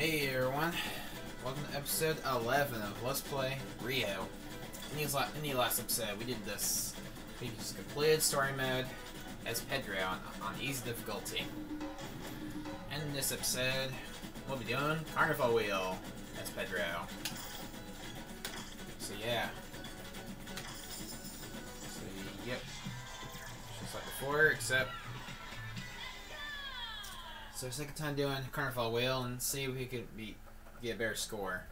Hey everyone, welcome to episode 11 of Let's Play Rio. In, la in the last episode, we did this. We just completed story mode as Pedro on, on easy difficulty. And in this episode, we'll be doing Carnival Wheel as Pedro. So yeah. So yep. Just like before, except so second time doing Carnival Wheel and see if we could be, get a better score.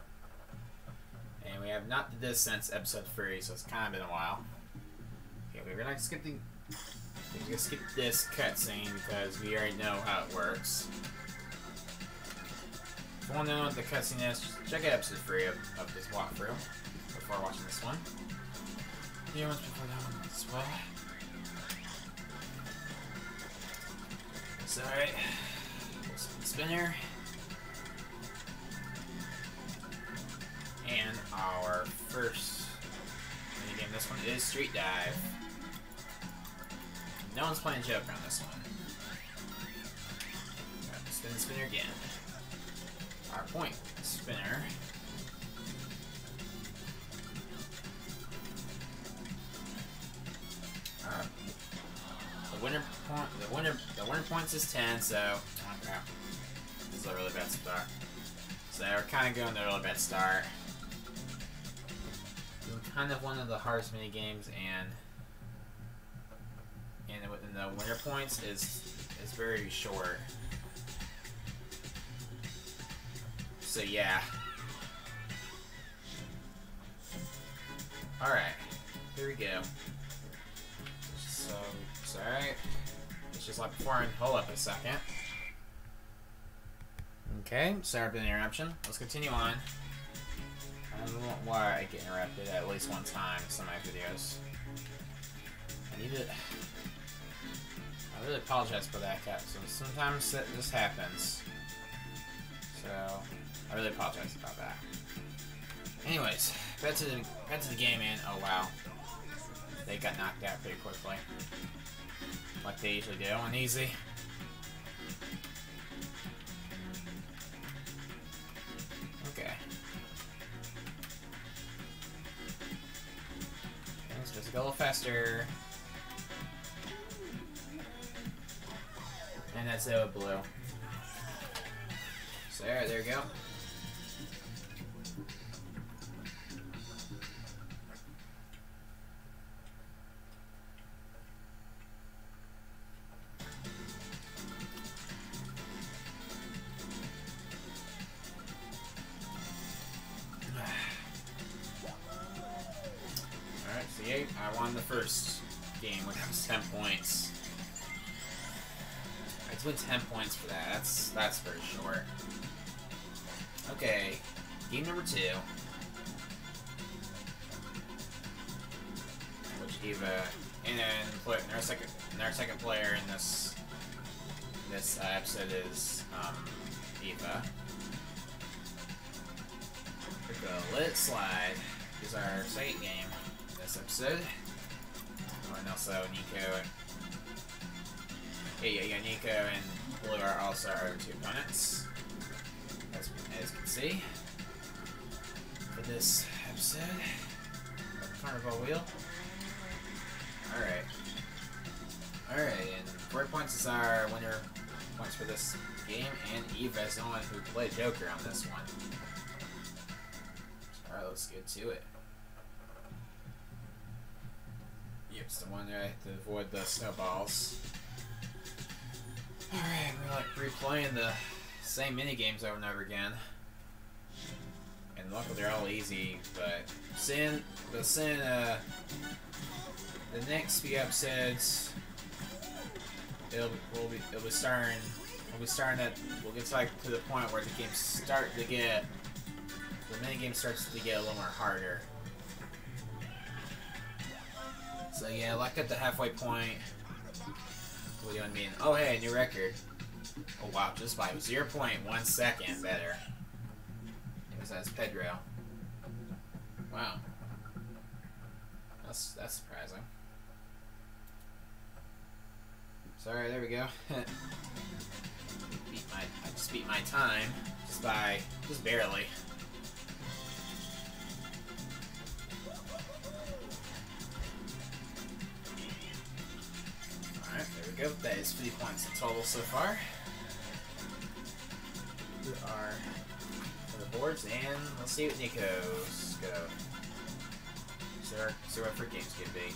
And we have not did this since episode 3, so it's kind of been a while. Okay, we're gonna skip the we're gonna skip this cutscene because we already know how it works. If you want to know what the cutscene is, check out episode 3 of, of this walkthrough before watching this one. Yeah, once before that one as well. It's alright spinner. And our first minigame, this one is Street Dive. No one's playing Joker on this one. Spin the spinner again. Our point spinner. Uh, the winner point, the winner, the winner points is ten. So, oh crap is a really bad start. So we're kind of going to a really bad start. Kind of one of the hardest mini games, and and the winner points is is very short. So yeah. All right, here we go. So, so alright. It's just like before. Hold up a second. Okay, sorry for the interruption. Let's continue on. I don't know why I get interrupted at least one time in some of my videos. I need to... I really apologize for that, cat. So sometimes this happens. So, I really apologize about that. Anyways, back to the back to the game, and oh wow, they got knocked out pretty quickly, like they usually do on easy. Faster. And that's it Blu. So there, there we go. 10 points for that. That's that's very short. Okay, game number two. Which Eva, and then our second, our second player in this this uh, episode is um, Eva. The Lit Slide is our second game this episode. Oh, and also Nico. Yeah, yeah, yeah, Nico and Blu are also our two opponents. As, as you can see. For this episode of Carnival Wheel. Alright. Alright, and four points is our winner points for this game, and Eva is the one who played Joker on this one. Alright, let's get to it. Yep, it's the one that I have to avoid the snowballs. Alright, we're like replaying the same mini games over and over again. And luckily they're all easy, but sin the sin uh the next few episodes it'll we'll be it'll be starting we'll be starting at we'll get to like to the point where the game start to get the mini game starts to get a little more harder. So yeah, like at the halfway point. What do you mean? Oh hey, new record. Oh wow, just by 0.1 second better. It Pedro. Wow. That's that's surprising. Sorry, there we go. beat my I just beat my time. Just by, just barely. That is three points in total so far. We are the boards, and let's see what Nico's go. See what, see what for games can be.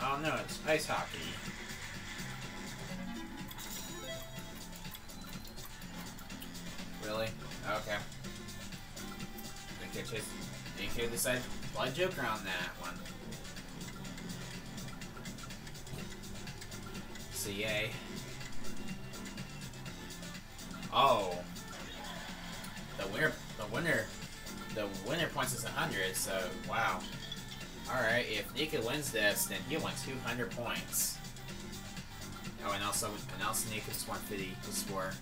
Oh no, it's ice hockey. Could decide blood Joker on that one. So yay. Oh. The winner the winner the winner points is hundred, so wow. Alright, if Nico wins this, then he'll win 200 points. Oh, and also, and also Nico just 150 to score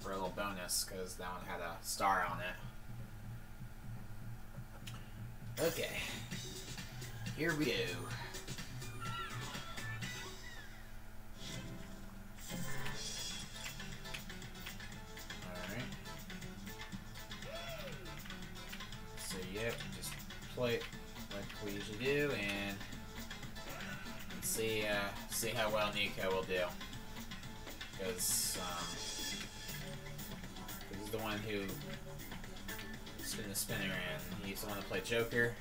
for a little bonus, because that one had a star on it. Okay. Here we go. The spinner, and he's the one to play Joker.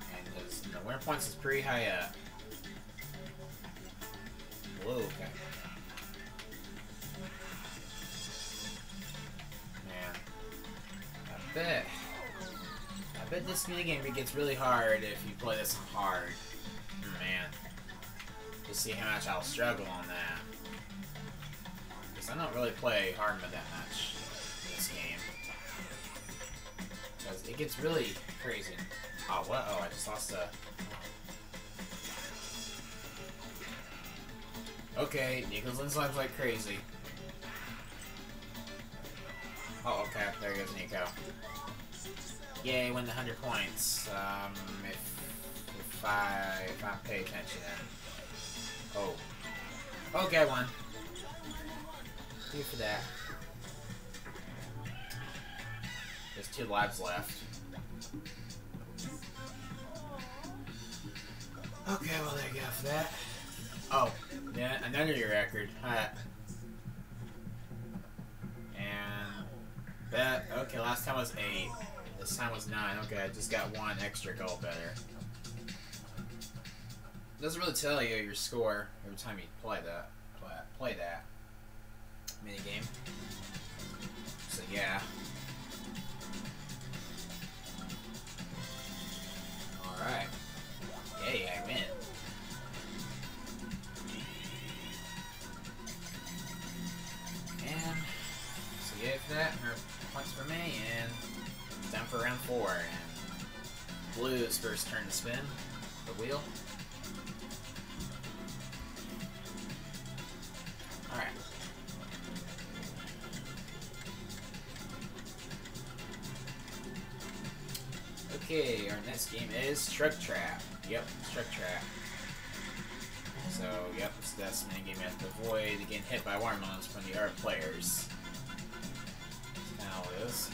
And his the winner points is pretty high up. Whoa, okay. Man, I bet. I bet this minigame gets really hard if you play this hard. Man. To see how much I'll struggle on that. Because I don't really play hard mode that much Because it gets really crazy. Oh, what? Oh, I just lost a... Okay, Nicholas landslides like crazy. Oh, okay. There goes Nico. Yay, win the 100 points. Um, if, if I, if I pay attention then. Oh. Okay, one. Two for that. There's two lives left. Okay, well there you go for that. Oh, yeah, another your record. Alright. And that, okay, last time was eight. This time was 9. Okay, I just got one extra goal better. Doesn't really tell you your score every time you play that. Play, play that mini game. So yeah. For me and time for round four, and Blu's first turn to spin the wheel. Alright. Okay, our next game is Truck Trap. Yep, Truck Trap. So, yep, so that's the main game you have to avoid getting hit by watermelons from the other players. It is.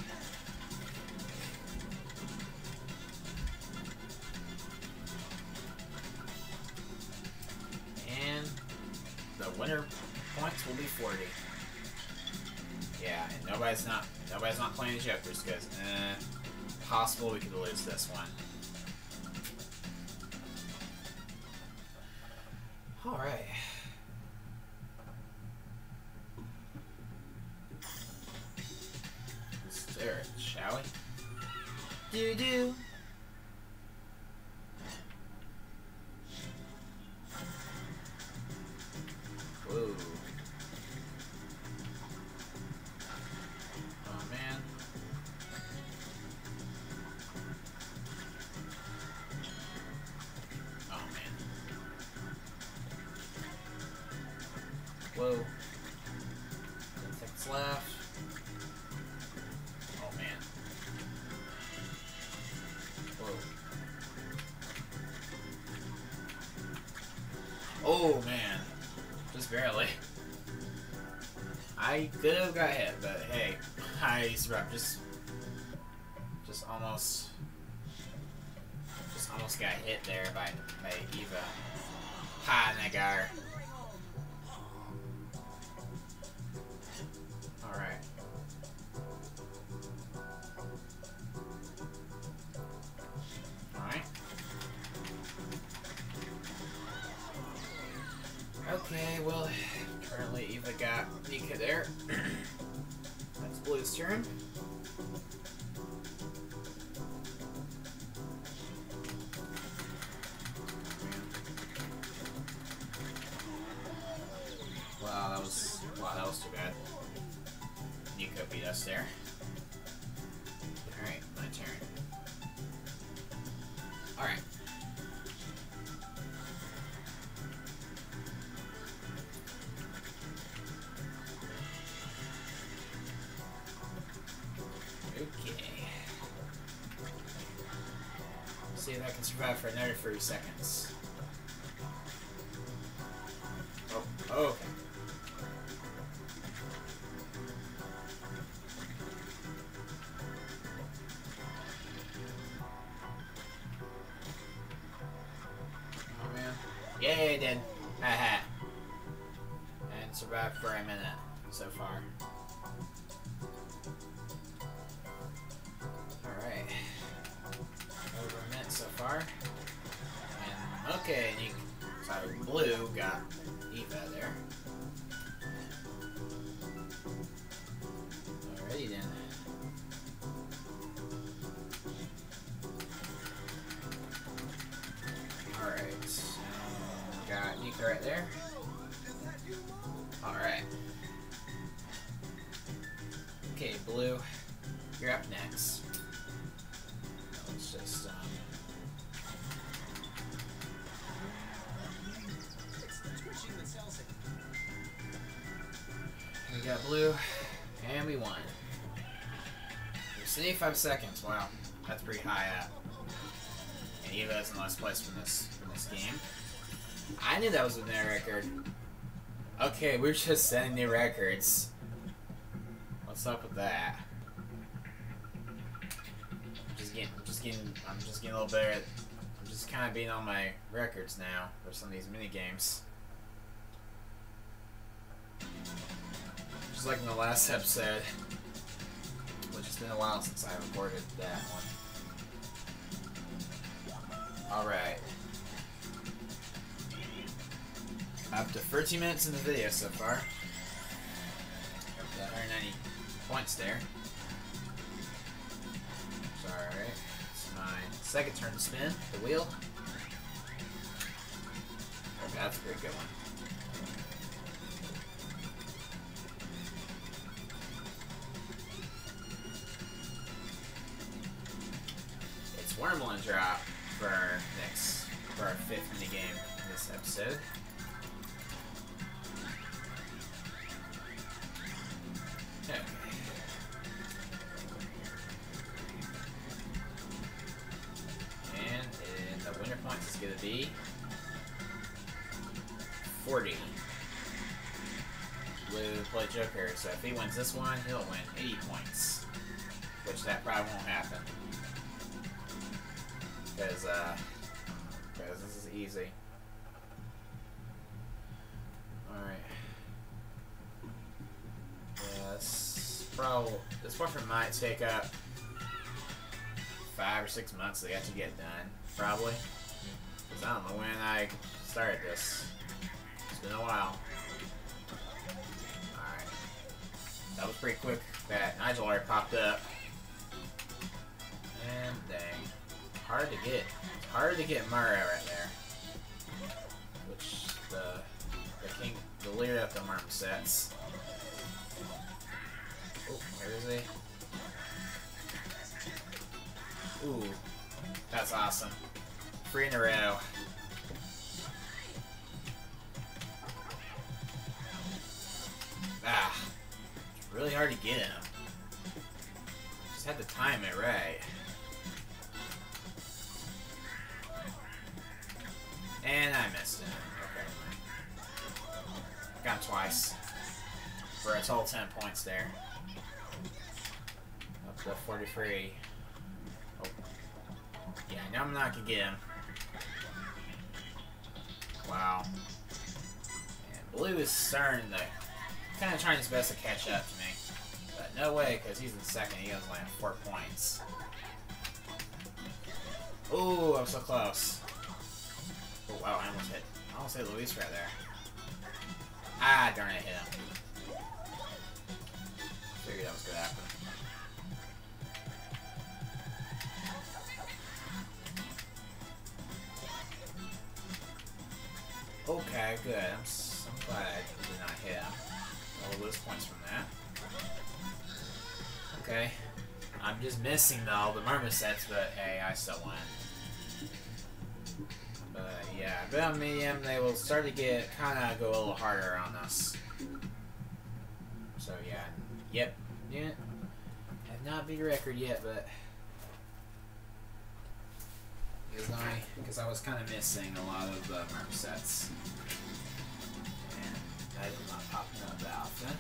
winner points will be 40. Yeah, and nobody's not nobody's not playing the Jokers because eh, possible we could lose this one. Do do. Got hit, but hey, I survived. Just, just was too bad. Nico beat us there. Alright, my turn. Alright. Okay. See if I can survive for another 30 seconds. Blue, you're up next. Let's just, um... We got Blu, and we won. 75 seconds, wow. That's pretty high up. And Eva's in last place from this from this game. I knew that was a new record. Okay, we're just setting new records. What's up with that? I'm just getting, I'm just getting, I'm just getting a little better. At, I'm just kind of beating on my records now for some of these mini games. Just like in the last episode, which has been a while since I recorded that one. Alright. Up to 13 minutes in the video so far. Up to 190 points there. Alright. It's my second turn to spin the wheel. Okay, that's a pretty good one. It's Wormlin drop for our next for our fifth this episode. Okay. Be forty. Blu play Joker, so if he wins this one, he'll win 80 points. Which that probably won't happen. Because, uh, because this is easy. Alright. Probably, this portion might take up five or six months to actually get done. Probably. I don't know when I started this. It's been a while. Alright. That was pretty quick. That Nigel already popped up. And dang. Hard to get. It's hard to get Mauro right there. Which the the king the leader of the marmosets. Oh, where is he? Ooh. That's awesome. Three in a row. Ah. Really hard to get him. Just had to time it right. And I missed him. Okay. Got him twice. For a total 10 points there. Up to 43. Oh. Yeah, now I'm not gonna get him. Blu is starting to kind of trying his best to catch up to me. But no way, because he's in second. He has like four points. Ooh, I'm so close. Oh, wow, I almost hit. I almost hit Luiz right there. Ah, darn it, hit him. Figured that was gonna happen. Okay, good. Points from that. Okay. I'm just missing though the marmosets, but hey, I still won. But yeah, but on medium, they will start to get kind of go a little harder on us. So yeah, yep, yeah. Have not beat a record yet, but because I because I was kind of missing a lot of the marmosets, not popping that often.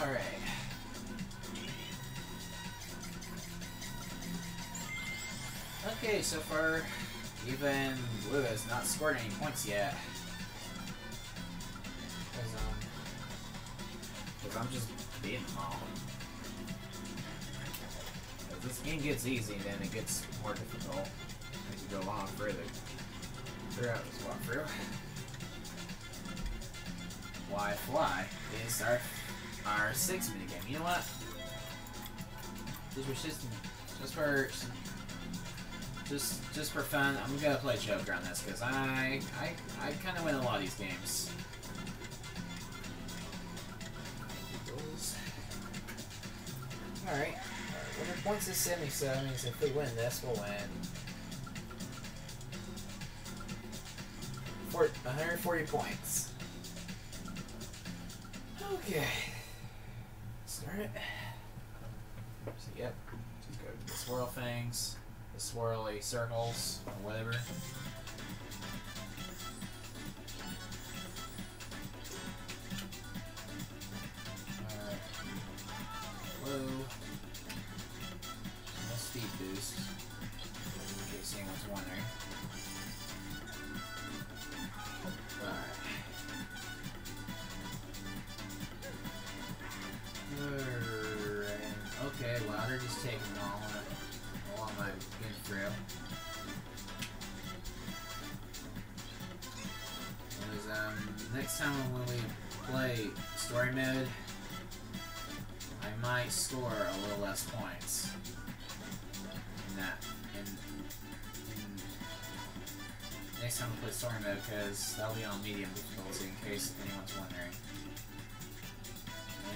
All right. Okay, so far, even Blu has not scored any points yet. Because um, I'm just beating them all. As this game gets easy, then it gets more difficult as you go along further throughout this walkthrough. Why Fly is our our sixth minigame. You know what? Just for just, just for just just for fun, I'm gonna play Joker on this because I I I kind of win a lot of these games. All right. Winner points is 70, so if we win this, we'll win. 140 points. Okay. Start it. So, yep. Just go to the swirl things, the swirly circles, or whatever. Alright. Blu. No speed boost. In case anyone's wondering. Time when we play story mode, I might score a little less points in that. In, in next time we play story mode, because that'll be on medium difficulty in case anyone's wondering.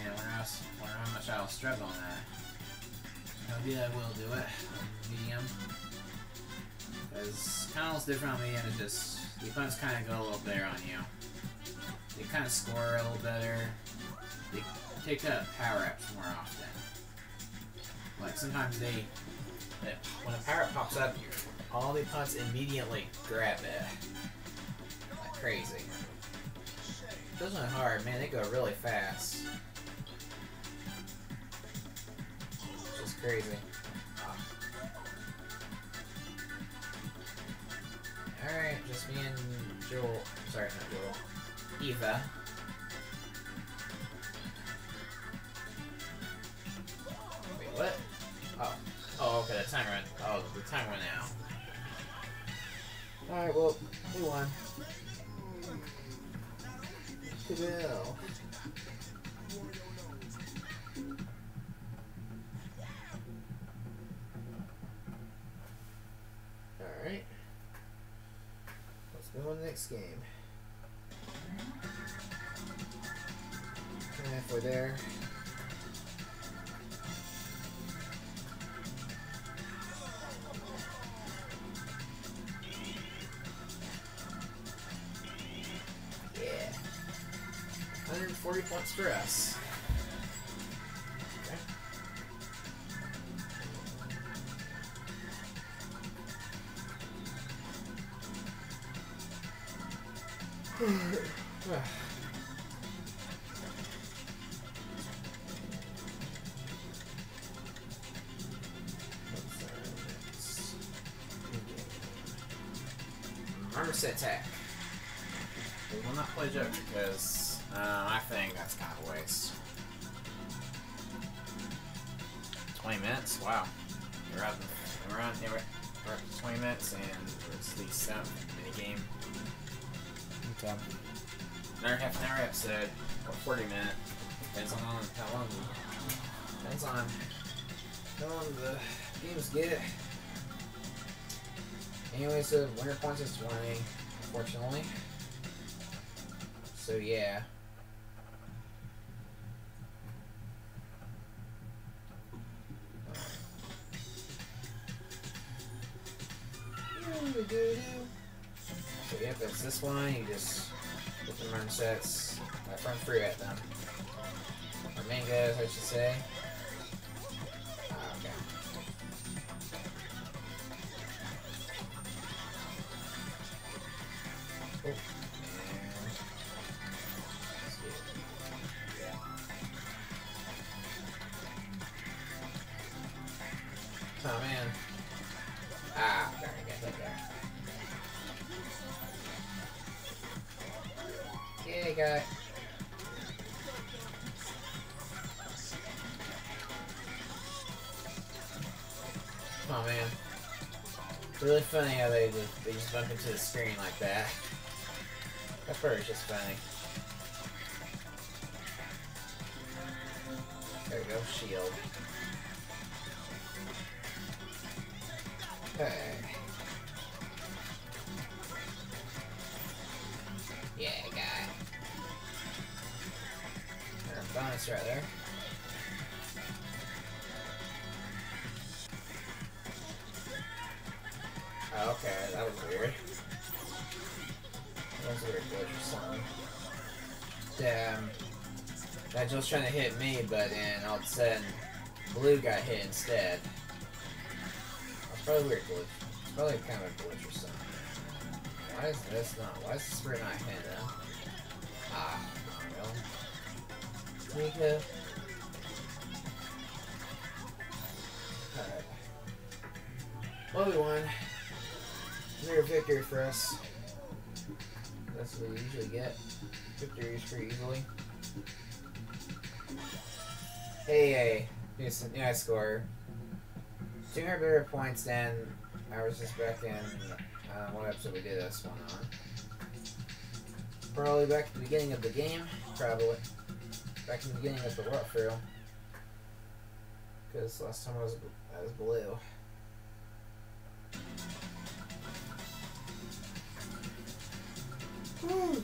And wonder how, wonder how much I'll struggle on that. Maybe I will do it medium. Because kind of different on medium, it just, the opponents kind of go a little better on you. They kind of score a little better. They take up power-ups more often. Like, sometimes they, when a power-up pops up, all the opponents immediately grab it. Like crazy. Those aren't hard, man, they go really fast. Just crazy. Alright, just me and Jewel. Sorry, not Jewel. Eva. Wait, what? Oh. Oh, okay, the time ran. Oh, the time went out. Alright, well, we won. Good. Alright. Let's go on to the next game. Halfway there. Marmoset attack. We will not play Joker because um, I think that's kind of a waste. 20 minutes? Wow. We're up, we're on, yeah, we're, we're up to 20 minutes and it's the seventh mini game. Okay. Another half an hour episode, or 40 minutes. Depends on how long, depends on how long the games get. Anyway, so winner points is 20, unfortunately. So yeah. So yep, it's this one. You just put the run sets, uh, front free at them. Or mangoes, I should say. Ah, darn. Yeah, guy. Oh man. Really funny how they just, they just bump into the screen like that. That part is just funny. There we go, shield. Then all of a sudden, Blu got hit instead. That's probably weird glitch. It's probably kind of a glitch or something. Why is this not? Why is the spirit not hitting them? Ah, really? Mika. Alright. Well, we won. Another victory for us. That's what we usually get. Victories pretty easily. Hey, hey. Some new high score. 200 better points than I was just back in uh, what episode we did this one on. Probably back at the beginning of the game. Probably. Back in the beginning of the walkthrough. Because last time I was, I was Blu. Ooh,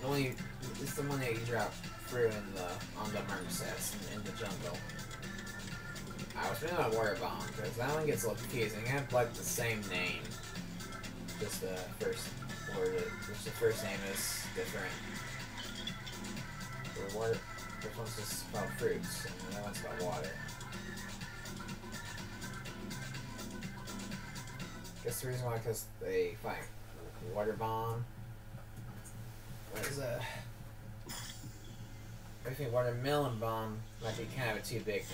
The one you. It's the one that you drop through in the on the marmosets in, in the jungle. I was thinking about Water Bomb because that one gets a little confusing. I have like the same name. Just the first word. Just the first name is different. The water. This one's just about fruits, and that one's about water. Guess the reason why, because they fight water bomb. Is a? I think watermelon bomb might be kind of too big.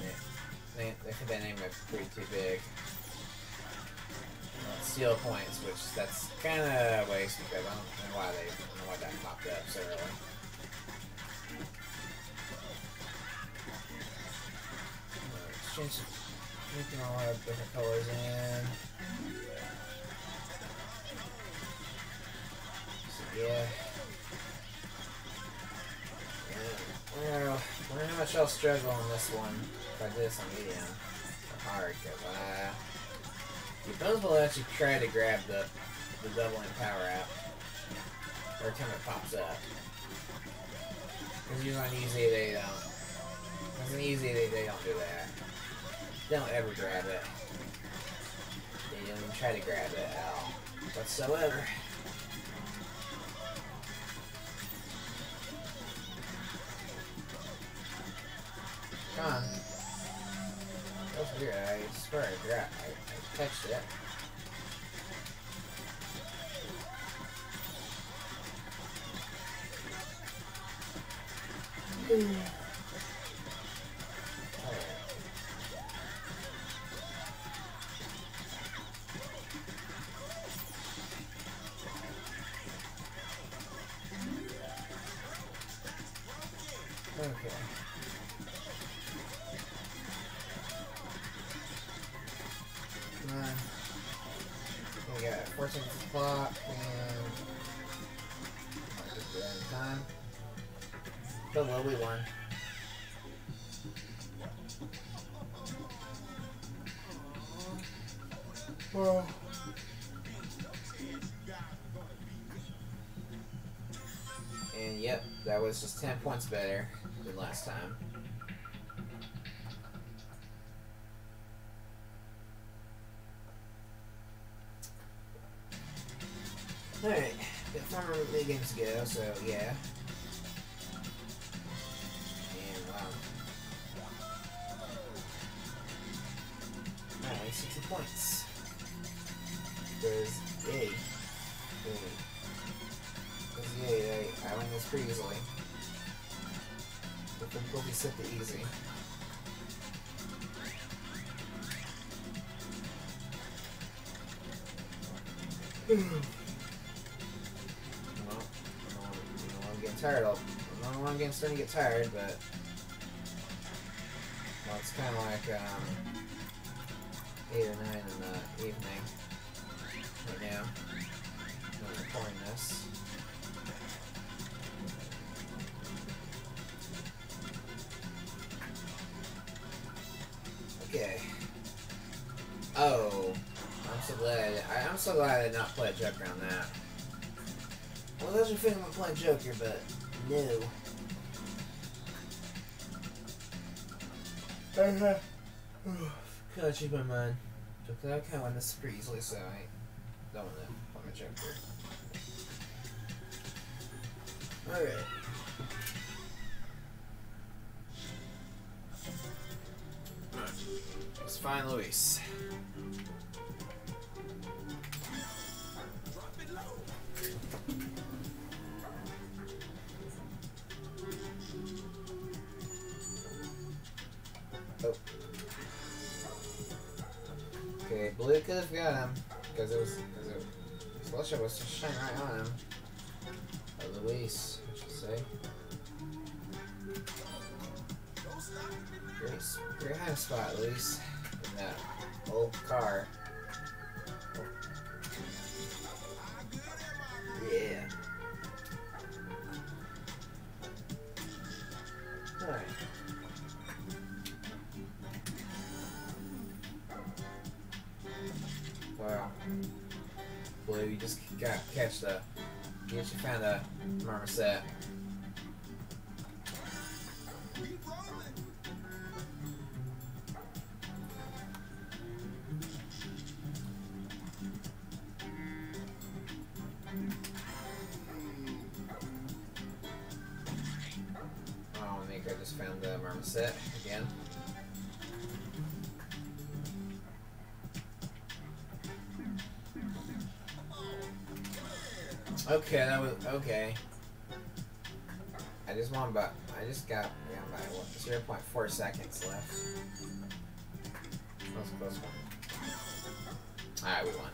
They, they think that name might be pretty too big. Uh, Steel points, which that's kind of a waste because I don't know why they, I don't know why that popped up so early. Uh, Change, making all our different colors in. So, yeah. Well, I how much I'll struggle on this one if I do this on medium. hard because uh, you both will actually try to grab the the doubling power app every time it pops up. Because usually on easy they don't. Because on easy they, they don't do that. They don't ever grab it. They don't even try to grab it at all whatsoever. On. That was weird. I swear I grabbed. I, I touched it. Okay. Was just 10 points better than last time. Alright, got four more league games to go, so yeah. And wow. Alright, 60 points. There's. Yay. There's yay, I, I win this pretty easily. The difficulty set to easy. know, I'm getting tired. I don't know I'm getting starting to get tired, but well, it's kind of like um, eight or nine in the evening right now. I'm recording this. So glad I did not play a Joker on that. Well, those are feeling I'm playing Joker, but no. Uh-huh. Of change my mind. Joker, I kind of won this pretty easily, so I don't want to play my Joker. Alright. Let's find Luiz. Okay, Blu could have got him because it was because it Celestia was just shining right on him. Or Luiz, I should say. Great, great high spot, Luiz, in that old car. Four seconds left. That was a close one. Alright, we won.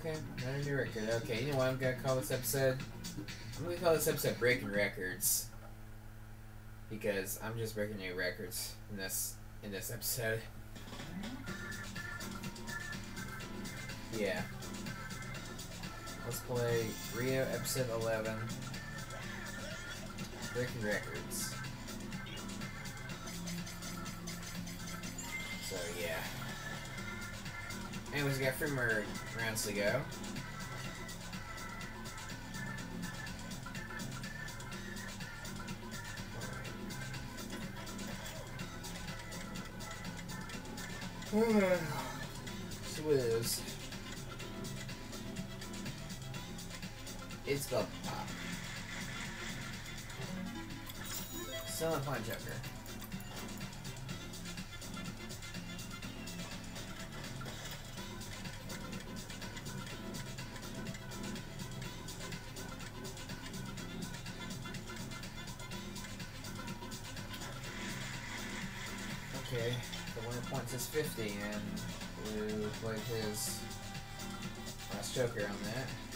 Okay, another new record. Okay, you know what I'm gonna call this episode? I'm gonna call this episode Breaking Records. Because I'm just breaking new records in this in this episode. Yeah. let's play Rio episode 11. Breaking records. So yeah. Anyways, we got three more rounds to go. Swizz. It's the pop. Silent Punch Joker. Okay, the winner points is 50, and Blu played his last Joker on that.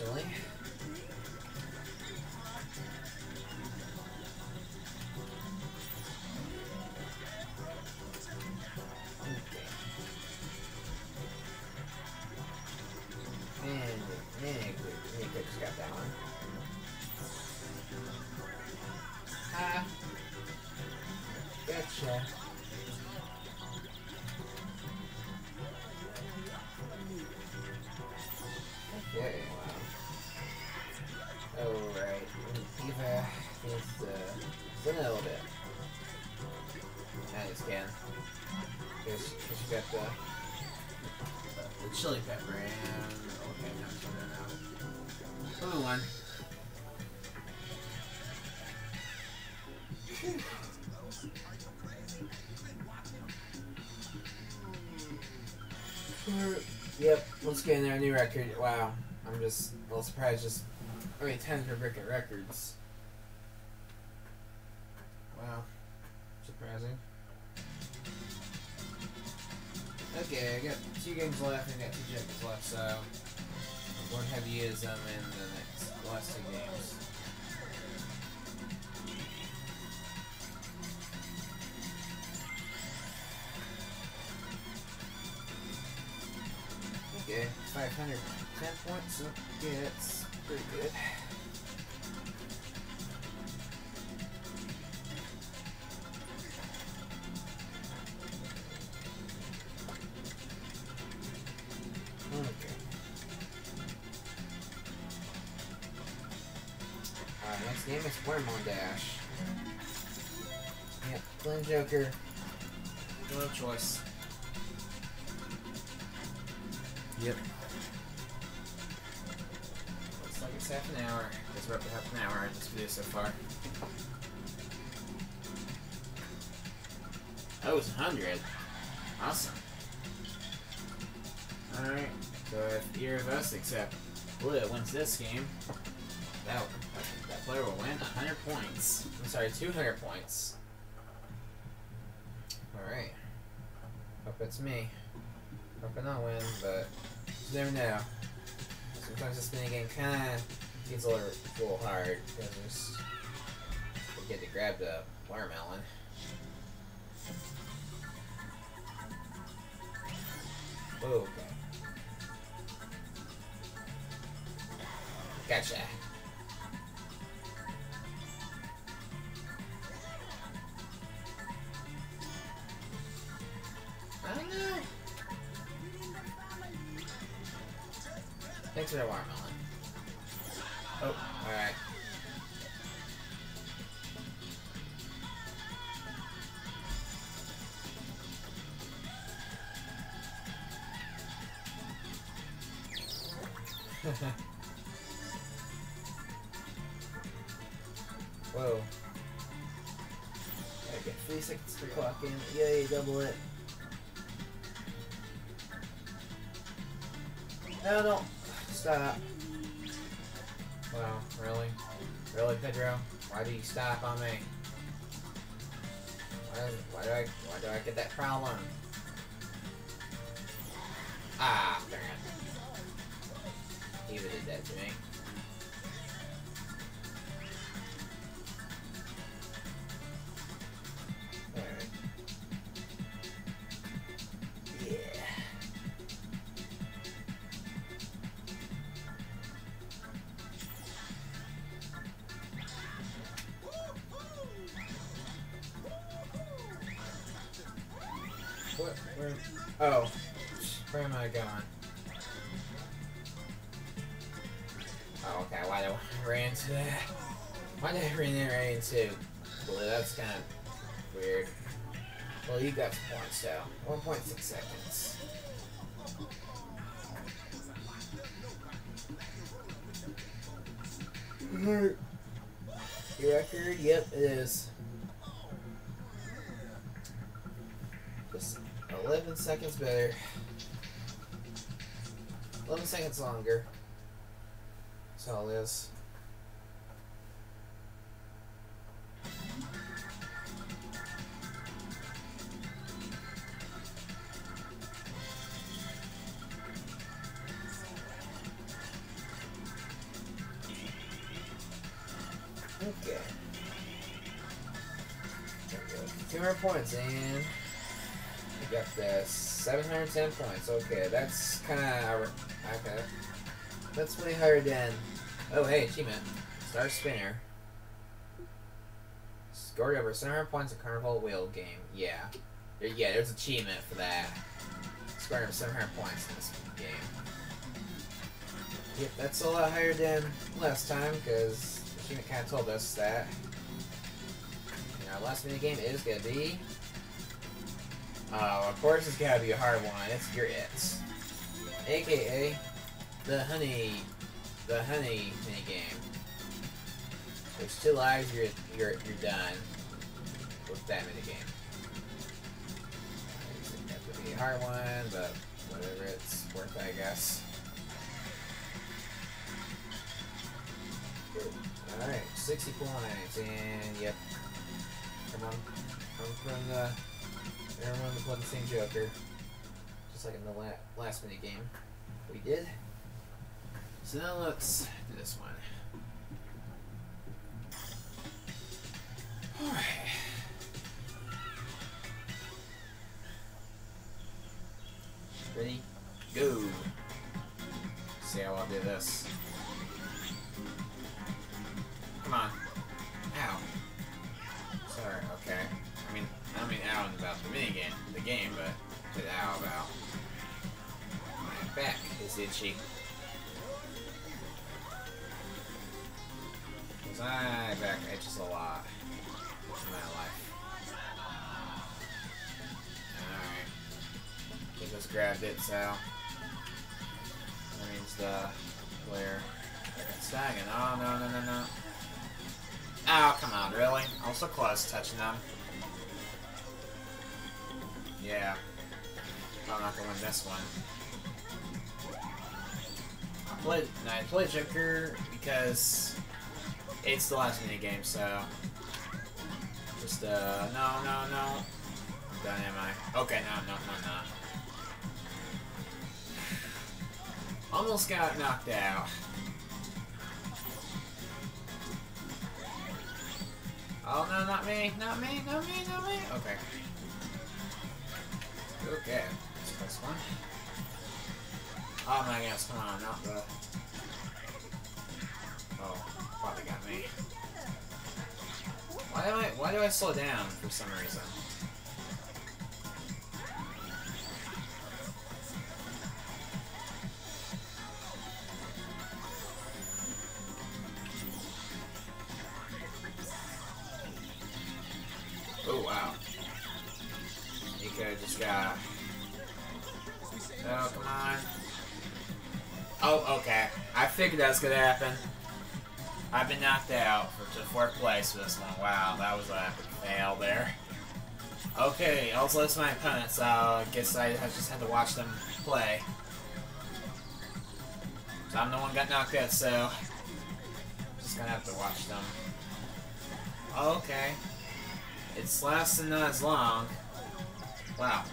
Unfortunately. Got the, chili pepper and... Okay, no, no, no. Blu one. Yep, let's get in there. New record. Wow, I'm just a little surprised. Just I mean, ten for Bricket Records. Left, um, so I'm going to have to use them in the next last two games. Okay, 510 points. Okay, that's pretty good. Joker. No choice. Yep. Looks like it's half an hour. Guess we're up to half an hour in this video so far. Oh, it's 100. Awesome. Alright, so if either of us except Blu wins this game, that, that player will win 100 points. I'm sorry, 200 points. Alright. It's me. Hope I don't win, but you never know. Sometimes this minigame kind of gets a little, little hard because we get to grab the watermelon. Oh, okay. Gotcha. Watermelon. Oh, alright. Whoa. I get three seconds to clock in. Yay, double it. No, no. Stop. Wow, really? Really, Pedro? Why do you stop on me? Why, why do I why do I get that problem? Ah, darn it. He did that to me. What? Where? Oh. Where am I going? Oh, okay. Why did I ran into that? Why did I run there into? Well, that's kind of weird. Well, you got points, so 1.6 seconds. Your record? Yep, it is. 11 seconds better. 11 seconds longer. That's all it is. Okay. Two hundred points, and 710 points. Okay, that's kind of... Okay. That's way higher than... Oh, hey, achievement. Star Spinner. Scored over 700 points in Carnaval Wheel game. Yeah. Yeah, there's achievement for that. Scored over 700 points in this game. Yep, that's a lot higher than last time, because achievement kind of told us that. And our last minigame is going to be... Oh, of course it's got to be a hard one. It's your It's. AKA the honey, the honey mini game. There's two lives, you're you're you're done with that mini game. That would be a hard one, but whatever, it's worth it, I guess. All right, 60 points, and yep. Come on, come from the everyone played the same Joker, just like in the la last mini game we did. So now let's do this one. Alright. Ready? Go! See how I'll do this. Come on. Ow. Ow about the mini game, the game, but with ow about my back is itchy. Cause my back itches a lot in my life. Alright. Just grabbed it, so that means the player it's sagging. Oh no no no no. Oh come on, really? I was so close touching them. Yeah. I'm not gonna win this one. I played no, I played Joker because it's the last mini game, so just uh no no no. I'm done am I? Okay, no no no no. Almost got knocked out. Oh no, not me, not me, not me, not me. Okay. Okay, let's press one. Oh my gosh, come on, not the. Oh, probably got me. Why do I why do I slow down for some reason? This guy. Oh, come on. Oh, okay. I figured that was gonna happen. I've been knocked out for to fourth place for this one. Wow, that was epic fail there. Okay, also that's my opponent, so uh, I guess I just had to watch them play. So I'm the one got knocked out, so just gonna have to watch them. Okay. It's lasting not as long. Wow.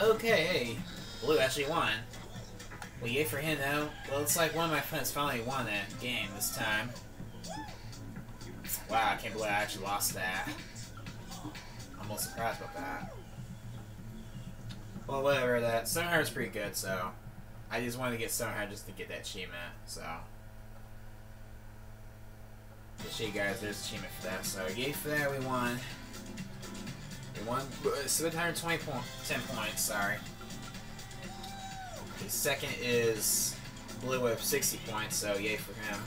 Okay. Blu actually won. Well, yay for him, though. Well, it's like one of my friends finally won that game this time. Wow, I can't believe I actually lost that. I'm a surprised about that. Well, whatever, that Stoneheart's pretty good, so... I just wanted to get Stoneheart just to get that achievement, so... To show you guys, there's achievement for that, so yay for that, we won. Won 720 uh, point, 10 points, sorry. The second is Blu with 60 points, so yay for him.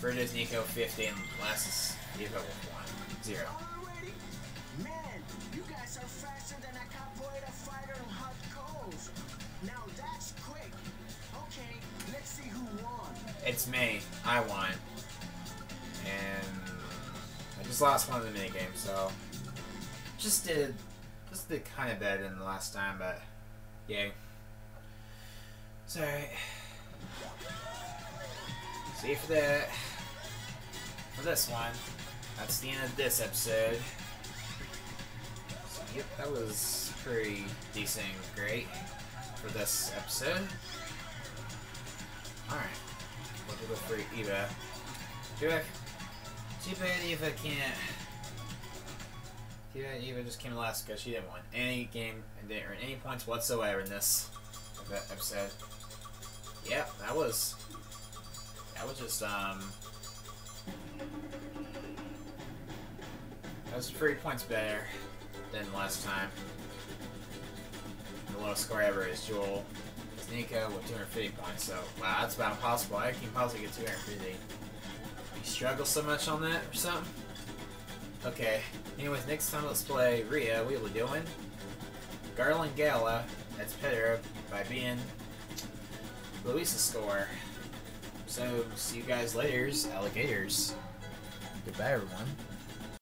Third is Nico 50, and last is Nico with 1. 0. Man, you guys are faster than a capoeira fighter in hot coals. Now that's quick. Okay, let's see who won. It's me. I won. And I just lost one of the minigames, so just did just did kind of better than the last time, but yay. Alright. See for that. For this one, that's the end of this episode. So, yep, that was pretty decent great for this episode. Alright. We'll go for Eva. Do I? Too bad Eva can't. Too bad Eva just came last because she didn't win any game and didn't earn any points whatsoever in this episode. Yeah, that was. That was just, um. That was three points better than last time. The lowest score ever is Jewel. It's Nico with 250 points, so wow, that's about impossible. I can possibly get 250. You struggle so much on that or something? Okay. Anyways, next time let's play Rio. We will be doing Garland Gala. That's better by being Luiz's score. So, see you guys later, alligators. Goodbye, everyone.